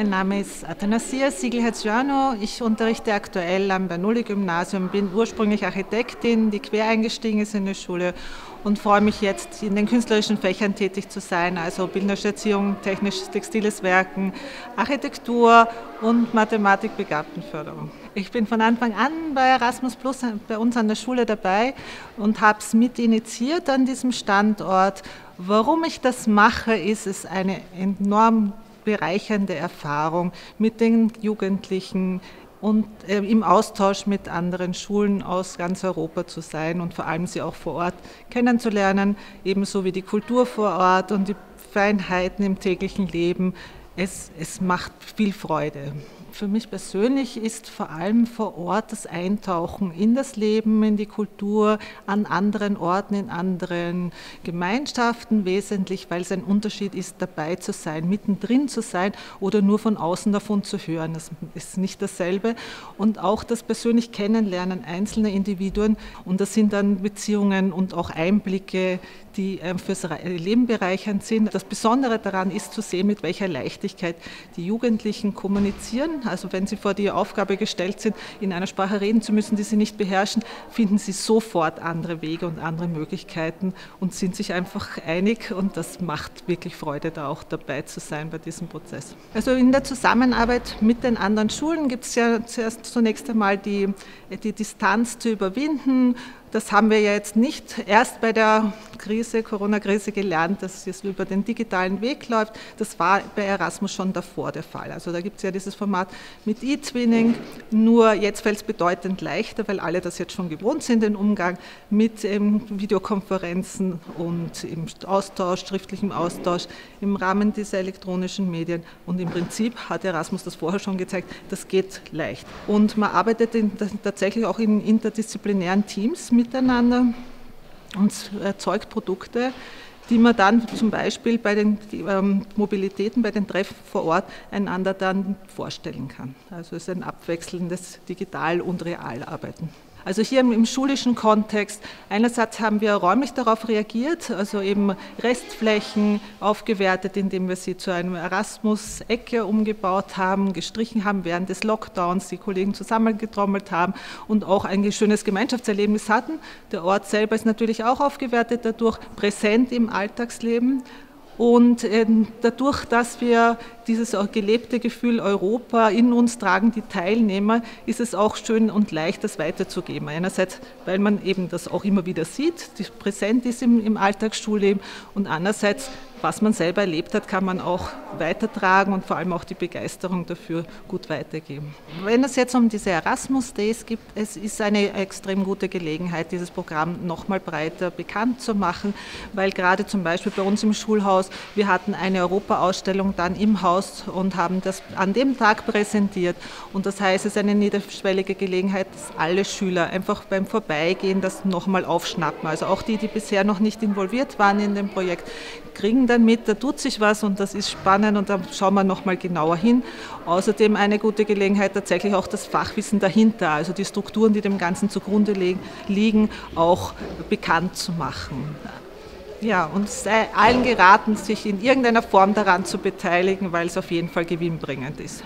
Mein Name ist Athanasia Siegelherz-Jörno. Ich unterrichte aktuell am Bernoulli-Gymnasium, bin ursprünglich Architektin, die quer eingestiegen ist in die Schule und freue mich jetzt, in den künstlerischen Fächern tätig zu sein, also bildnerische Erziehung, technisch-textiles Werken, Architektur und Mathematik-Begabtenförderung. Ich bin von Anfang an bei Erasmus Plus bei uns an der Schule dabei und habe es mit initiiert an diesem Standort. Warum ich das mache, ist es eine enorm bereichernde Erfahrung mit den Jugendlichen und äh, im Austausch mit anderen Schulen aus ganz Europa zu sein und vor allem sie auch vor Ort kennenzulernen, ebenso wie die Kultur vor Ort und die Feinheiten im täglichen Leben. Es, es macht viel Freude für mich persönlich ist vor allem vor Ort das Eintauchen in das Leben, in die Kultur, an anderen Orten, in anderen Gemeinschaften wesentlich, weil es ein Unterschied ist, dabei zu sein, mittendrin zu sein oder nur von außen davon zu hören. Das ist nicht dasselbe. Und auch das persönlich Kennenlernen einzelner Individuen und das sind dann Beziehungen und auch Einblicke, die ähm, fürs Leben bereichernd sind. Das Besondere daran ist zu sehen, mit welcher Leichtigkeit die Jugendlichen kommunizieren. Also wenn sie vor die Aufgabe gestellt sind, in einer Sprache reden zu müssen, die sie nicht beherrschen, finden sie sofort andere Wege und andere Möglichkeiten und sind sich einfach einig und das macht wirklich Freude, da auch dabei zu sein bei diesem Prozess. Also in der Zusammenarbeit mit den anderen Schulen gibt es ja zuerst zunächst einmal die, die Distanz zu überwinden, das haben wir ja jetzt nicht erst bei der Krise, Corona-Krise gelernt, dass es über den digitalen Weg läuft. Das war bei Erasmus schon davor der Fall. Also da gibt es ja dieses Format mit E-Twinning, nur jetzt fällt es bedeutend leichter, weil alle das jetzt schon gewohnt sind, den Umgang mit ähm, Videokonferenzen und im Austausch, schriftlichem Austausch im Rahmen dieser elektronischen Medien. Und im Prinzip hat Erasmus das vorher schon gezeigt, das geht leicht. Und man arbeitet in, tatsächlich auch in interdisziplinären Teams miteinander und erzeugt Produkte, die man dann zum Beispiel bei den ähm, Mobilitäten, bei den Treffen vor Ort einander dann vorstellen kann. Also es ist ein abwechselndes Digital- und Realarbeiten. Also hier im, schulischen Kontext, einerseits haben wir räumlich darauf reagiert, also eben Restflächen aufgewertet, indem wir sie zu einem Erasmus-Ecke umgebaut haben, gestrichen haben während des Lockdowns, die Kollegen zusammengetrommelt haben und auch ein schönes Gemeinschaftserlebnis hatten. Der Ort selber ist natürlich auch aufgewertet dadurch, präsent im Alltagsleben. Und ähm, dadurch, dass wir dieses gelebte Gefühl Europa in uns tragen, die Teilnehmer, ist es auch schön und leicht, das weiterzugeben. Einerseits, weil man eben das auch immer wieder sieht, die präsent ist im, im Alltagsschulleben und andererseits, was man selber erlebt hat, kann man auch weitertragen und vor allem auch die Begeisterung dafür gut weitergeben. Wenn es jetzt um diese Erasmus Days gibt, es ist eine extrem gute Gelegenheit, dieses Programm nochmal breiter bekannt zu machen, weil gerade zum Beispiel bei uns im Schulhaus, wir hatten eine Europaausstellung dann im Haus und haben das an dem Tag präsentiert. Und das heißt, es ist eine niederschwellige Gelegenheit, dass alle Schüler einfach beim Vorbeigehen das nochmal aufschnappen. Also auch die, die bisher noch nicht involviert waren in dem Projekt, kriegen dann mit, da tut sich was und das ist spannend und da schauen wir nochmal genauer hin. Außerdem eine gute Gelegenheit, tatsächlich auch das Fachwissen dahinter, also die Strukturen, die dem Ganzen zugrunde liegen, auch bekannt zu machen. Ja, und sei allen geraten, sich in irgendeiner Form daran zu beteiligen, weil es auf jeden Fall gewinnbringend ist.